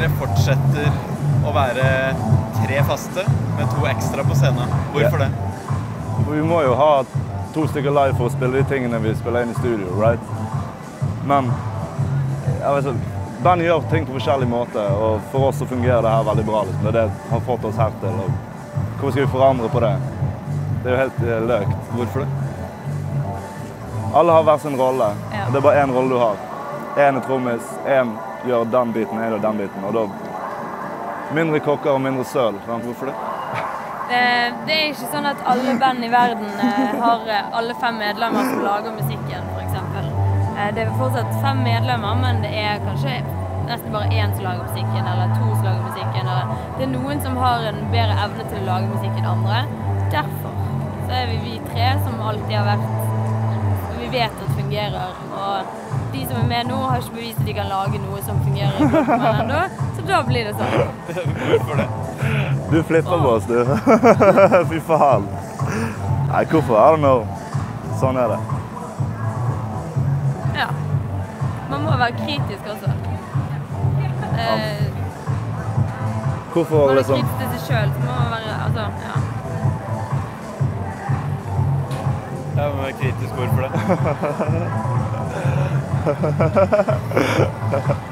dere fortsetter å være tre faste med to ekstra på scenen. Hvorfor Ja. det? Vi må jo ha to stykker live for å spille de tingene vi spiller inn i studio, right? Men jeg vet ikke, bandet gjør ting på forskjellig måte, og for oss så fungerer det her veldig bra. Liksom. Det er det har fått oss her til. Og hvorfor skal vi forandre på det? Det er jo helt eh, løkt. Hvorfor det? Alle har hver sin rolle. Ja. Det er bare én rolle du har. Én er trommis, én gjør den biten, én gjør den biten. Og da Mindre kokker og mindre søl. sant? Hvorfor det? Eh, Det er ikke sånn at alle band i verden eh, har eh, alle fem medlemmer som lager musikken, f.eks. Det er fortsatt fem medlemmer, men det er kanskje nesten bare én som lager musikken, eller to som lager musikken. Eller det er noen som har en bedre evne til å lage musikk enn andre. Derfor så er vi vi tre som alltid har vært Vi vet at det fungerer. Og de som er med nå, har ikke bevist at de kan lage noe som fungerer i Pokémon ennå, så da blir det sånn. Hvorfor det? Du flipper på oss, du. Fy faen. Nei, hvorfor? I don't know. Sånn er det. Ja. Man må være kritisk også. Eh, Hvorfor man er være kritisk til seg sjøl, så må man være Være kritisk. Hvorfor det?